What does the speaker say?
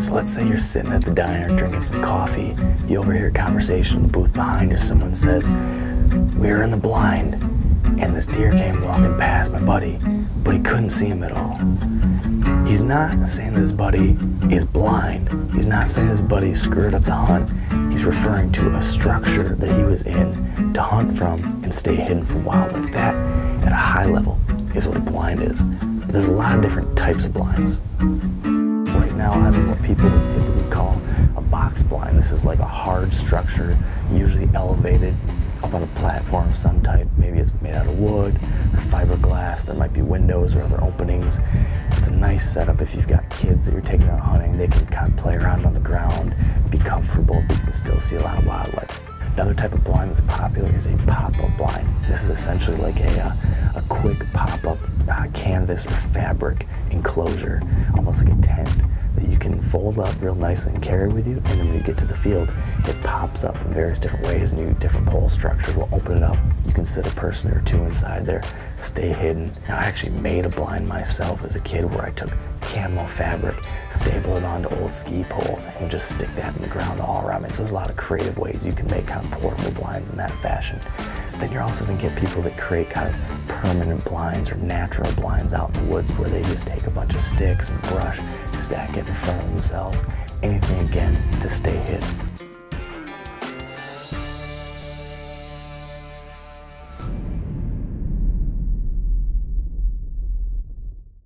So let's say you're sitting at the diner drinking some coffee. You overhear a conversation in the booth behind you. Someone says, We were in the blind, and this deer came walking past my buddy, but he couldn't see him at all. He's not saying that his buddy is blind. He's not saying his buddy screwed up the hunt. He's referring to a structure that he was in to hunt from and stay hidden from wildlife. That, at a high level, is what a blind is. But there's a lot of different types of blinds. Now, in what people would typically call a box blind. This is like a hard structure, usually elevated up on a platform of some type. Maybe it's made out of wood or fiberglass. There might be windows or other openings. It's a nice setup if you've got kids that you're taking out hunting. They can kind of play around on the ground, be comfortable, but you can still see a lot of wildlife. Another type of blind that's popular is a pop-up blind. This is essentially like a, uh, a quick pop-up uh, canvas or fabric enclosure, almost like a tent fold up real nicely and carry with you. And then when you get to the field, it pops up in various different ways and you different pole structures will open it up. You can sit a person or two inside there, stay hidden. Now, I actually made a blind myself as a kid where I took camo fabric, staple it onto old ski poles, and just stick that in the ground all around me. So there's a lot of creative ways you can make kind of portable blinds in that fashion. Then you're also gonna get people that create kind of permanent blinds or natural blinds out in the woods where they just take a bunch of sticks and brush, stack it in front of themselves, anything again to stay hidden.